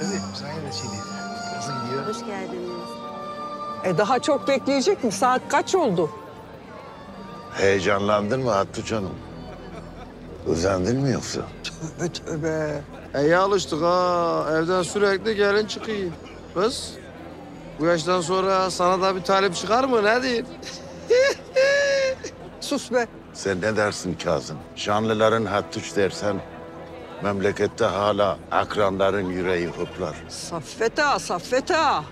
tabii. Sayın şeydi. Nasıl gidiyor? Hoş geldiniz. E daha çok bekleyecek mi? Saat kaç oldu? Heyecanlandın mı Hattuç Hanım? Özendin mi yoksa? Tövbe tövbe. İyi alıştık ha. Evden sürekli gelin çıkıyor. Kız, bu yaştan sonra sana da bir talep çıkar mı? Ne diyeyim? Sus be. Sen ne dersin Kazım? Şanlıların Hattuç dersen memlekette hala akranların yüreği hoplar. Saffet ağa, Saffet ağa.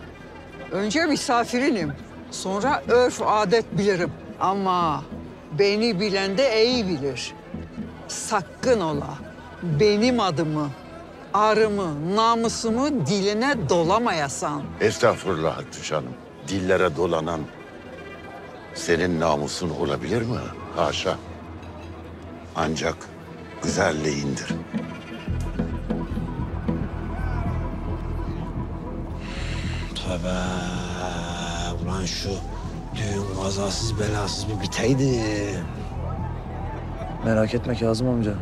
Önce misafirinim. Sonra örf adet bilirim. Ama beni bilen de iyi bilir. Sakın ola. Benim adımı, arımı, namusumu diline dolamayasan. Estağfurullah Hattuç Hanım. Dillere dolanan senin namusun olabilir mi? Haşa. Ancak güzelliğindir. Tövbe. Ulan şu düğün kazasız belasız bir biteydi. Merak etme Kazım amca.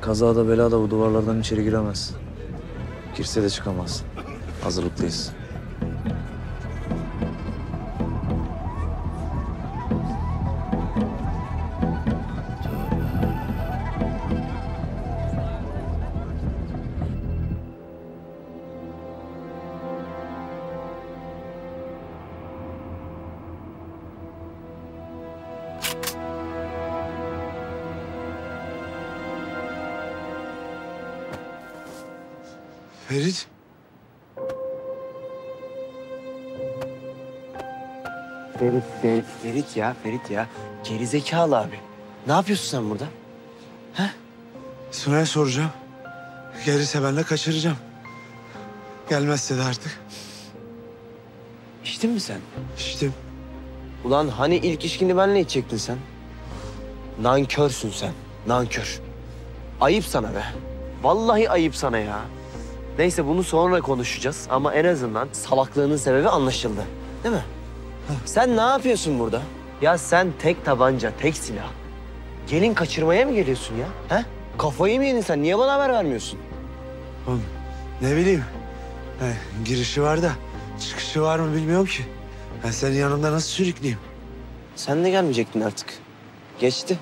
Kazada belada bu duvarlardan içeri giremez. Girse de çıkamaz. Hazırlıklıyız. Ferit. Ferit, Ferit, Ferit ya, Ferit ya. Gerizekalı abi. Ne yapıyorsun sen burada? Sunay'a soracağım. Gelirse ben de kaçıracağım. Gelmezse de artık. İçtin mi sen? İşte Ulan hani ilk işkini benle içecektin sen? Nankörsün sen, nankör. Ayıp sana be. Vallahi ayıp sana ya. Neyse bunu sonra konuşacağız ama en azından salaklığının sebebi anlaşıldı. Değil mi? Sen ne yapıyorsun burada? Ya sen tek tabanca, tek silah. Gelin kaçırmaya mı geliyorsun ya? He? Kafayı mı yedin sen? Niye bana haber vermiyorsun? oğlum ne bileyim. He, girişi var da çıkışı var mı bilmiyorum ki. Ben senin yanında nasıl sürükleyeyim? Sen de gelmeyecektin artık. Geçti.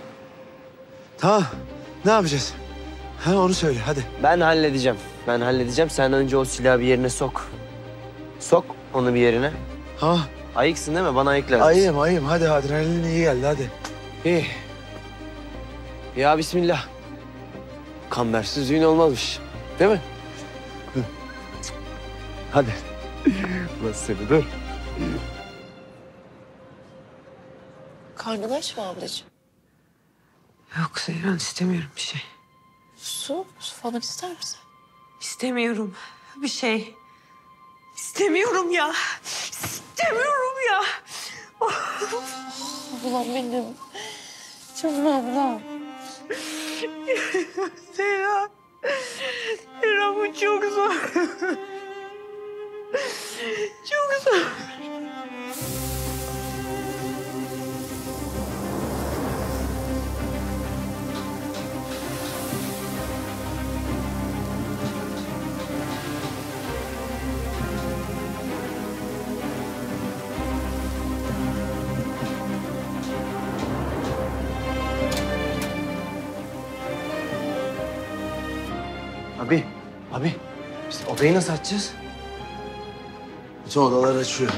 Tamam. Ne yapacağız? Ha onu söyle hadi. Ben halledeceğim. Ben halledeceğim. Sen önce o silahı bir yerine sok. Sok onu bir yerine. Ha Ayıksın değil mi? Bana ayık lazım. ayım ayım hadi adrenalin iyi geldi hadi. İyi. Ya bismillah. Kambersiz düğün olmazmış. Değil mi? Hı. Hadi. Ulan seni dur. Karnın aç mı ablacığım? Yok Seyran istemiyorum bir şey. Su, su falan ister misin? İstemiyorum bir şey. İstemiyorum ya. İstemiyorum ya. Ablam benim. Canım ablam. Seyran. Seyran bu çok zor. çok zor. Abi, abi. Biz odayı nasıl açacağız? Bütün odalar açıyor.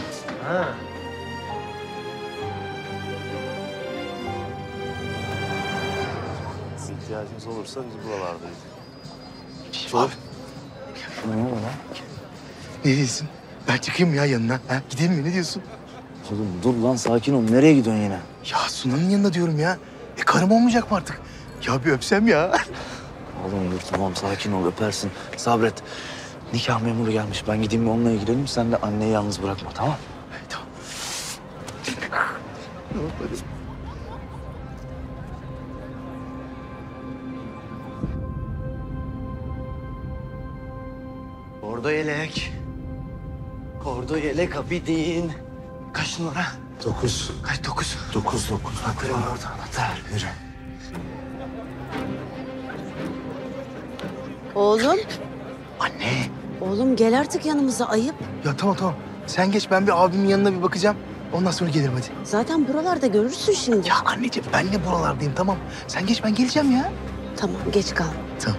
Ha. İhtiyacımız olursa biz buralardayız. Ne diyorsun? Ben çıkayım ya yanına. Ha? Gidelim mi? Ne diyorsun? Oğlum dur lan sakin ol. Nereye gidiyorsun yine? Ya Sunan'ın yanında diyorum ya. E karım olmayacak mı artık? Ya bir öpsem ya. Oğlum dur tamam sakin ol öpersin. Sabret. Nikah memuru gelmiş. Ben gideyim bir onunla ilgileneyim. Sen de anneyi yalnız bırakma tamam tamam. Orada yelek. Orada yelek abidin. Kaç numara? Dokuz. Kaç dokuz? Dokuz dokuz. Anahtarı var orada anahtar. Yürü. Oğlum Anne Oğlum gel artık yanımıza ayıp. Ya tamam tamam. Sen geç ben bir abimin yanına bir bakacağım. Ondan sonra gelirim hadi. Zaten buralarda görürsün şimdi. Ya anneciğim ben de buralardayım tamam. Sen geç ben geleceğim ya. Tamam geç kal. Tamam.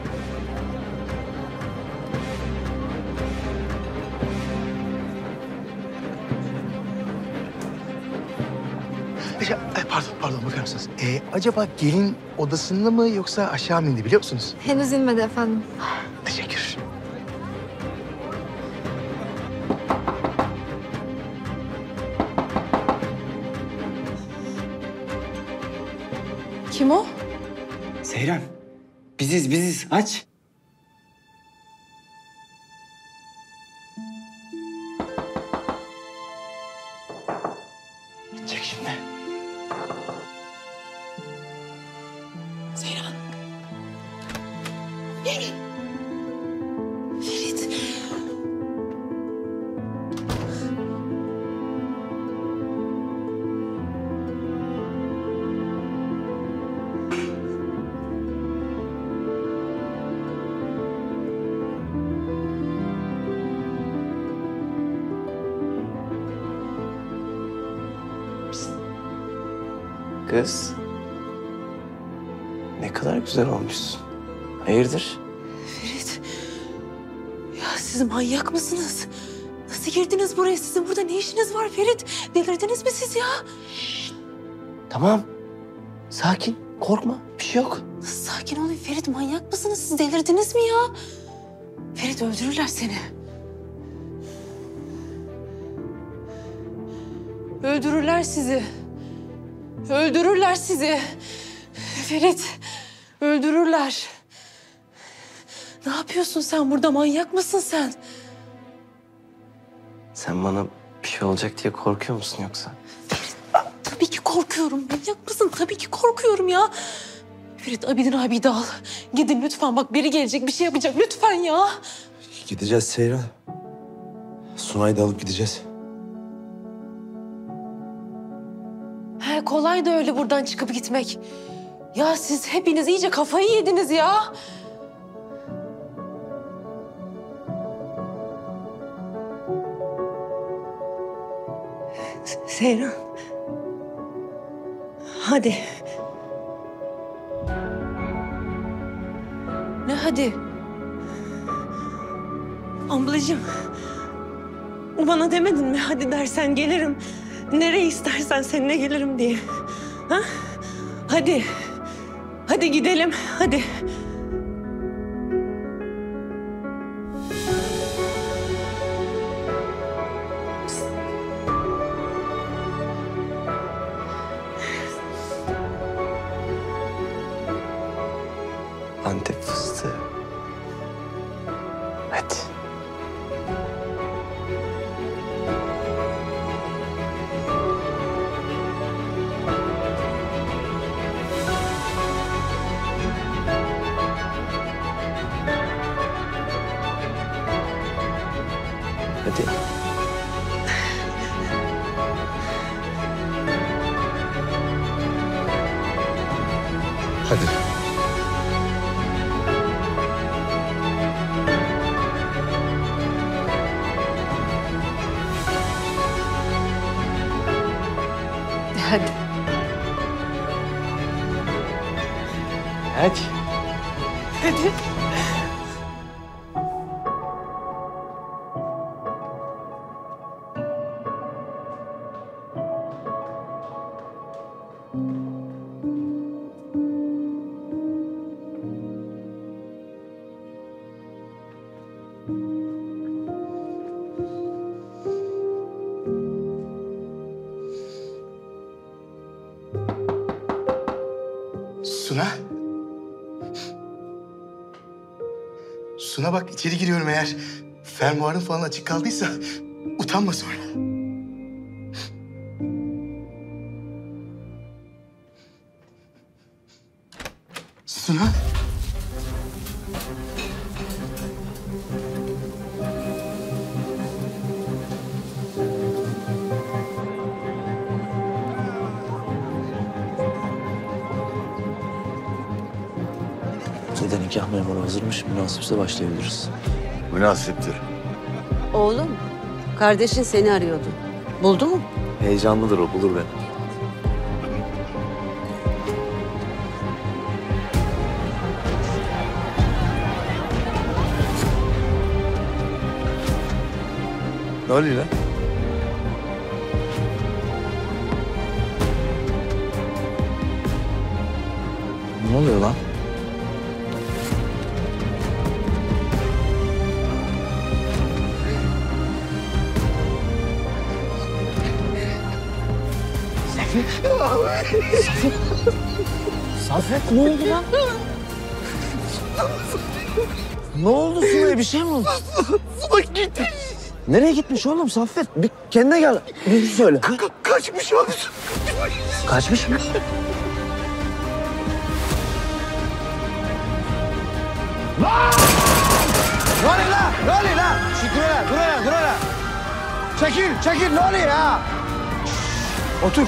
Pardon, pardon bakar mısınız? Ee, acaba gelin odasında mı yoksa aşağı mı indi biliyor musunuz? Henüz inmedi efendim. Teşekkür. Kim o? Seyran. Biziz biziz aç. Ferit. Ferit. Kız. Ne kadar güzel olmuşsun. Hayırdır? Siz manyak mısınız? Nasıl girdiniz buraya? Sizin burada ne işiniz var Ferit? Delirdiniz mi siz ya? Tamam. Sakin. Korkma. Bir şey yok. Nasıl sakin olun Ferit? Manyak mısınız? Siz delirdiniz mi ya? Ferit öldürürler seni. Öldürürler sizi. Öldürürler sizi. Ferit, öldürürler. Ne yapıyorsun sen burada? Manyak mısın sen? Sen bana bir şey olacak diye korkuyor musun yoksa? Tabii ki korkuyorum. Manyak mısın? Tabii ki korkuyorum ya. Ferit, Abidin abi de al. Gidin lütfen. Bak biri gelecek, bir şey yapacak. Lütfen ya. Gideceğiz Seyran. Sunay'ı da alıp gideceğiz. He, kolay da öyle buradan çıkıp gitmek. Ya siz hepiniz iyice kafayı yediniz ya. Seyran. Hadi. Ne hadi? Ablacığım. Bana demedin mi? Hadi dersen gelirim. Nereye istersen seninle gelirim diye. Ha? Hadi. Hadi gidelim. Hadi. Hadi. Hadi. Hadi. Bak içeri giriyorum eğer fermuarın falan açık kaldıysa utanma sonra. Suna. Dede nikah memuru hazırmış. Münasipse başlayabiliriz. Münasiptir. Oğlum, kardeşin seni arıyordu. Buldu mu? Heyecanlıdır o bulur beni. Ne oluyor lan? Ne oluyor lan? Saffet ne oldu lan? ne oldu Sunay'a bir şey mi oldu? Suna gitti. Nereye gitmiş oğlum Saffet? Bir kendine gel. Bir söyle. kaçmış abi. Kaçmış mı? Ne oluyor lan? Ne oluyor lan? Şu dur hele, dur hele, dur hele. Çekil, çekil. Ne oluyor ya? Otur.